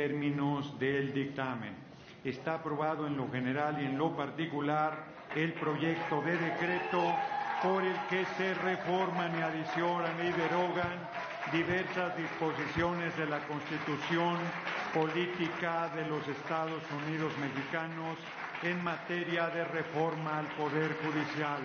términos del dictamen. Está aprobado en lo general y en lo particular el proyecto de decreto por el que se reforman y adicionan y derogan diversas disposiciones de la Constitución política de los Estados Unidos mexicanos en materia de reforma al Poder Judicial